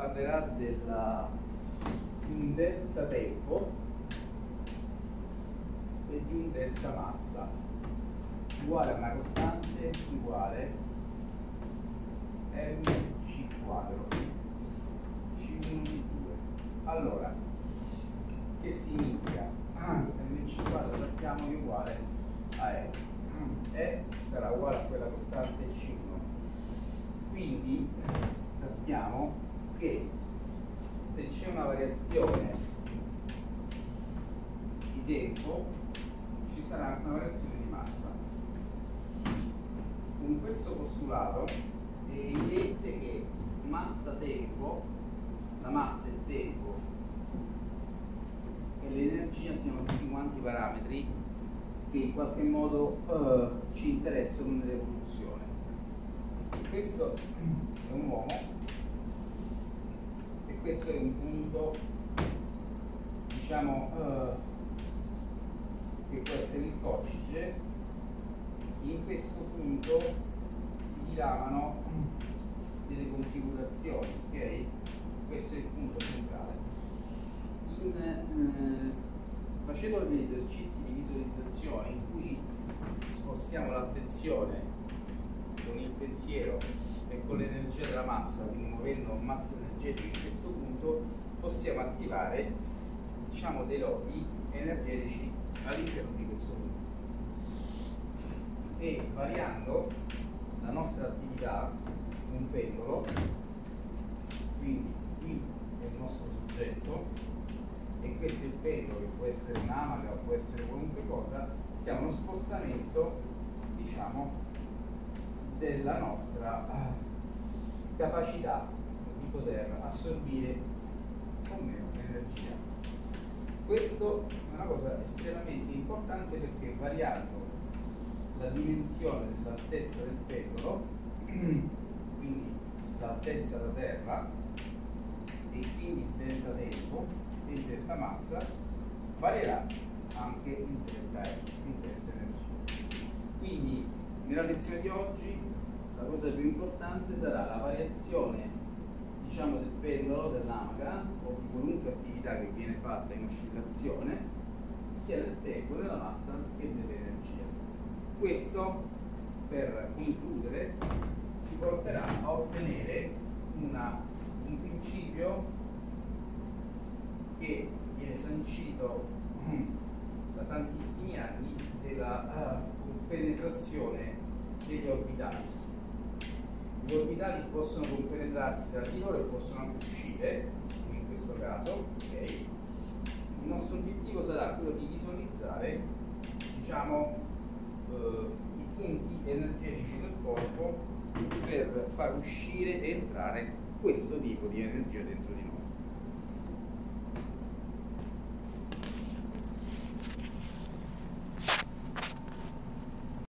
parlerà della, di un delta tempo e di un delta massa. Uguale a una costante uguale mc quadro c1 c2 allora che significa? Ah, mc quadro sappiamo che è uguale a e e sarà uguale a quella costante c1 quindi sappiamo che se c'è una variazione di tempo ci sarà una variazione di massa. Con questo postulato è evidente che massa-tempo, la massa e il tempo e l'energia siano tutti quanti parametri che in qualche modo uh, ci interessano nell'evoluzione. Questo è un uomo questo è un punto diciamo uh, che può essere il coccige in questo punto si diramano delle configurazioni ok? Questo è il punto centrale. In, eh, facendo degli esercizi di visualizzazione in cui spostiamo l'attenzione con il pensiero con l'energia della massa, quindi muovendo massa energetica in questo punto, possiamo attivare diciamo, dei lodi energetici all'interno di questo punto. E variando la nostra attività, un pendolo, quindi qui è il nostro soggetto, e questo è il pendolo che può essere un'amaca, può essere qualunque cosa, siamo uno spostamento, diciamo, della nostra capacità di poter assorbire o meno energia. Questo è una cosa estremamente importante perché variando la dimensione dell'altezza del pendolo, quindi l'altezza da terra e quindi il delta tempo e il delta massa, varierà anche il delta, il delta energia. Quindi nella lezione di oggi la cosa più importante sarà la variazione diciamo, del pendolo, dell'amaca o di qualunque attività che viene fatta in oscillazione sia del tempo, della massa che dell'energia. Questo per concludere ci porterà a ottenere una, un principio che viene sancito da tantissimi anni della uh, penetrazione degli orbitali orbitali possono compenetrarsi tra di loro e possono anche uscire, in questo caso, okay. il nostro obiettivo sarà quello di visualizzare diciamo, eh, i punti energetici del corpo per far uscire e entrare questo tipo di energia dentro di noi.